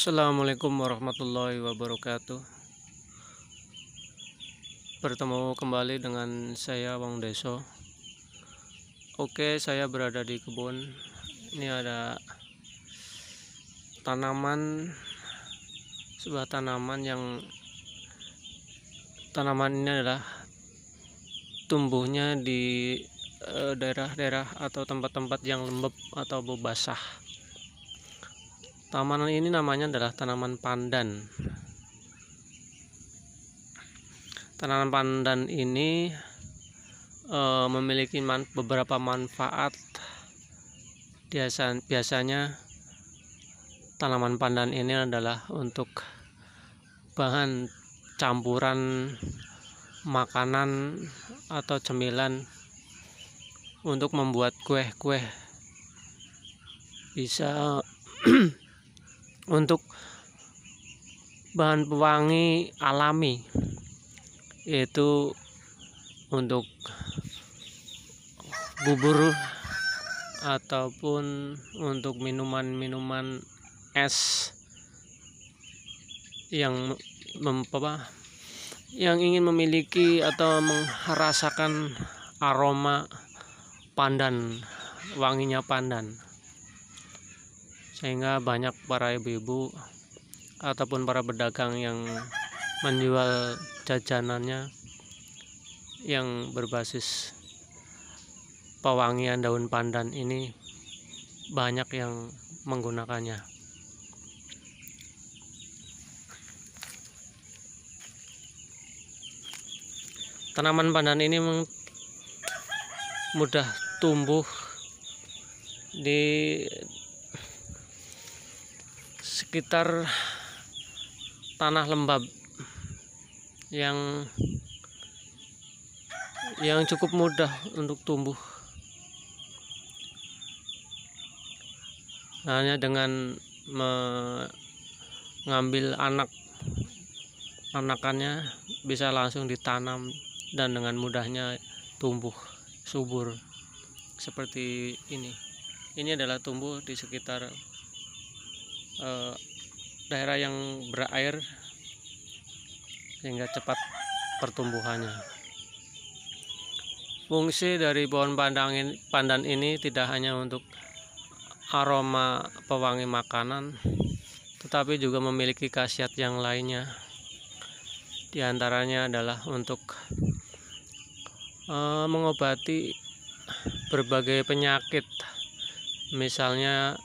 Assalamualaikum warahmatullahi wabarakatuh. Bertemu kembali dengan saya Wong Deso. Oke saya berada di kebun. Ini ada Tanaman Sebuah tanaman yang Tanaman ini adalah Tumbuhnya di eh, daerah-daerah atau tempat-tempat yang lembab atau basah Tanaman ini namanya adalah tanaman pandan. Tanaman pandan ini e, memiliki man, beberapa manfaat. Biasa, biasanya tanaman pandan ini adalah untuk bahan campuran makanan atau cemilan untuk membuat kue-kue bisa untuk bahan pewangi alami yaitu untuk bubur ataupun untuk minuman-minuman es yang apa yang ingin memiliki atau merasakan aroma pandan wanginya pandan sehingga banyak para ibu-ibu ataupun para pedagang yang menjual jajanannya yang berbasis pewangian daun pandan ini banyak yang menggunakannya. Tanaman pandan ini mudah tumbuh di sekitar tanah lembab yang yang cukup mudah untuk tumbuh. Hanya dengan mengambil anak anakannya bisa langsung ditanam dan dengan mudahnya tumbuh subur seperti ini. Ini adalah tumbuh di sekitar eh, daerah yang berair sehingga cepat pertumbuhannya. Fungsi dari pohon pandan, ini tidak hanya untuk aroma pewangi makanan tetapi juga memiliki khasiat yang lainnya. Di antaranya adalah untuk uh, mengobati berbagai penyakit. Misalnya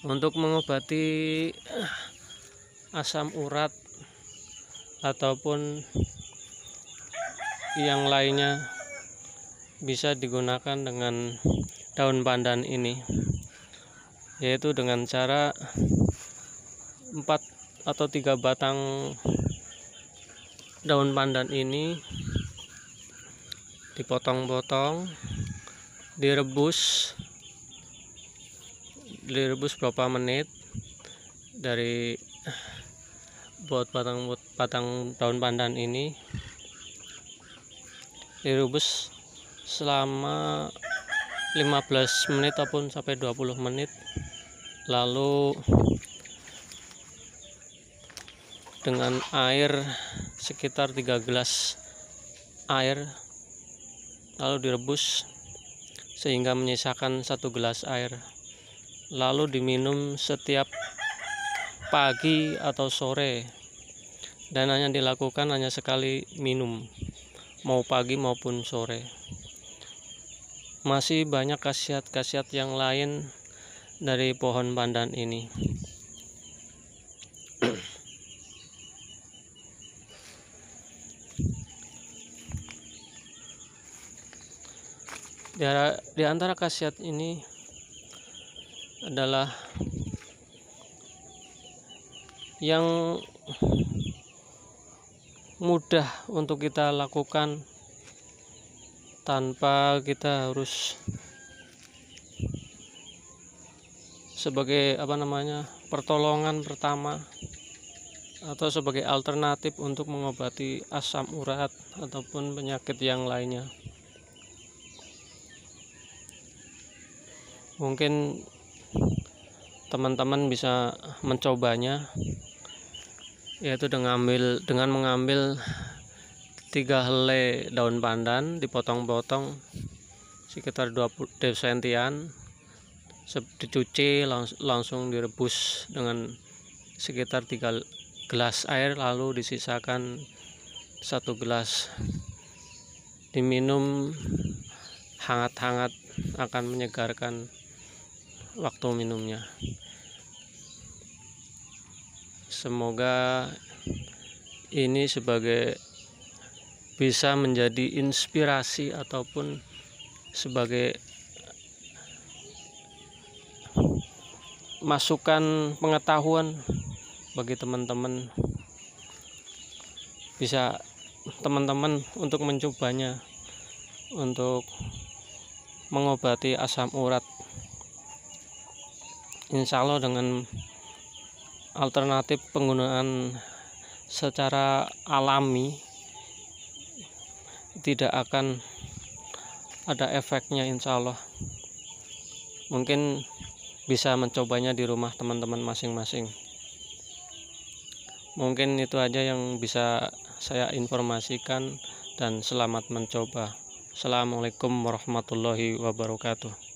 untuk mengobati asam urat ataupun yang lainnya bisa digunakan dengan daun pandan ini yaitu dengan cara empat atau tiga batang daun pandan ini dipotong-potong direbus direbus berapa menit dari buat batang batang daun pandan ini. Direbus selama 15 menit ataupun sampai 20 menit. Lalu dengan air sekitar 3 gelas air lalu direbus sehingga menyisakan satu gelas air lalu diminum setiap pagi atau sore. Dan hanya dilakukan hanya sekali minum mau pagi maupun sore. Masih banyak khasiat-khasiat yang lain dari pohon pandan ini. Di antara khasiat ini adalah yang mudah untuk kita lakukan tanpa kita harus sebagai apa namanya pertolongan pertama atau sebagai alternatif untuk mengobati asam urat ataupun penyakit yang lainnya. Mungkin teman-teman bisa mencobanya yaitu dengan mengambil dengan mengambil tiga helai daun pandan dipotong-potong sekitar 20 sentian dicuci langs langsung direbus dengan sekitar tiga gelas air lalu disisakan satu gelas. Diminum hangat-hangat akan menyegarkan waktu minumnya. Semoga ini sebagai bisa menjadi inspirasi ataupun sebagai masukan pengetahuan bagi teman-teman. Bisa teman-teman untuk mencobanya untuk mengobati asam urat Insya Allah dengan alternatif penggunaan secara alami tidak akan ada efeknya insya Allah. Mungkin bisa mencobanya di rumah teman-teman masing-masing. Mungkin itu aja yang bisa saya informasikan dan selamat mencoba. Assalamualaikum warahmatullahi wabarakatuh